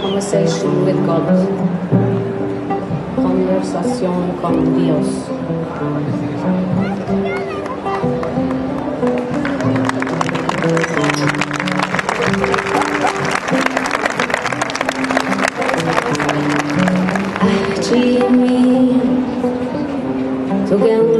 Conversation with God. Conversación con Dios. Jimmy, tog en låga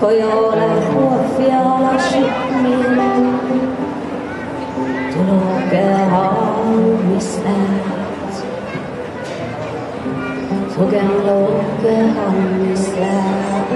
Kojola huofiala shikmin Tuloke haamistät Tog en låge handslag